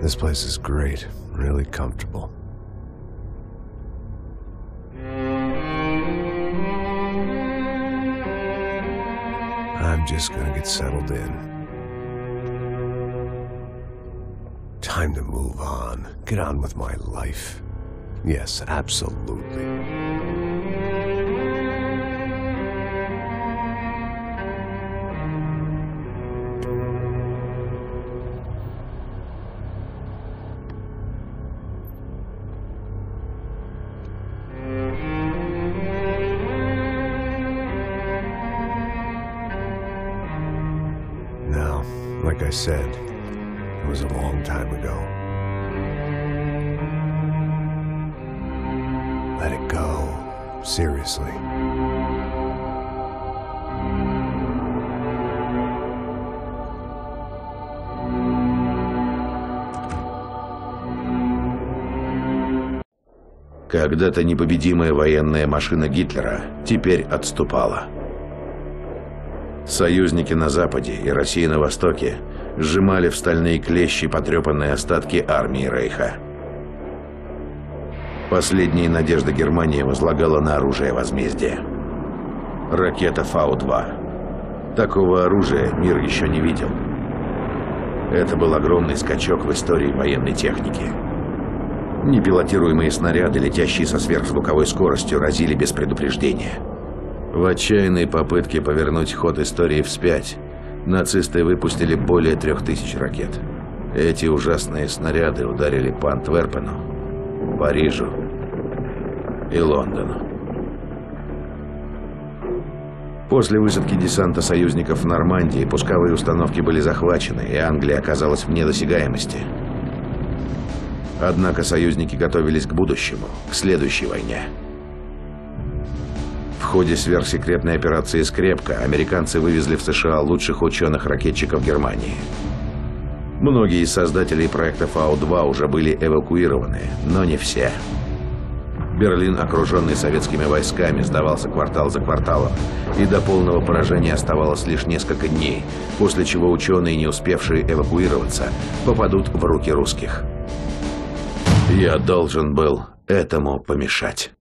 This place is great, really comfortable. I'm just gonna get settled in. Time to move on. Get on with my life. Yes, absolutely. Like I said, it was a long time ago. Let it go. Seriously. Когда-то непобедимая военная машина Гитлера теперь отступала. Союзники на Западе и Россия на Востоке сжимали в стальные клещи потрепанные остатки армии Рейха. Последние надежды Германии возлагала на оружие возмездия. Ракета Фау-2. Такого оружия мир еще не видел. Это был огромный скачок в истории военной техники. Непилотируемые снаряды, летящие со сверхзвуковой скоростью, разили без предупреждения. В отчаянной попытке повернуть ход истории вспять, нацисты выпустили более трех тысяч ракет. Эти ужасные снаряды ударили по Антверпену, Парижу и Лондону. После высадки десанта союзников в Нормандии пусковые установки были захвачены, и Англия оказалась вне досягаемости. Однако союзники готовились к будущему, к следующей войне. Ходе сверхсекретной операции «Скрепка» американцы вывезли в США лучших ученых-ракетчиков Германии. Многие из создателей проекта Фау-2 уже были эвакуированы, но не все. Берлин, окруженный советскими войсками, сдавался квартал за кварталом, и до полного поражения оставалось лишь несколько дней, после чего ученые, не успевшие эвакуироваться, попадут в руки русских. Я должен был этому помешать.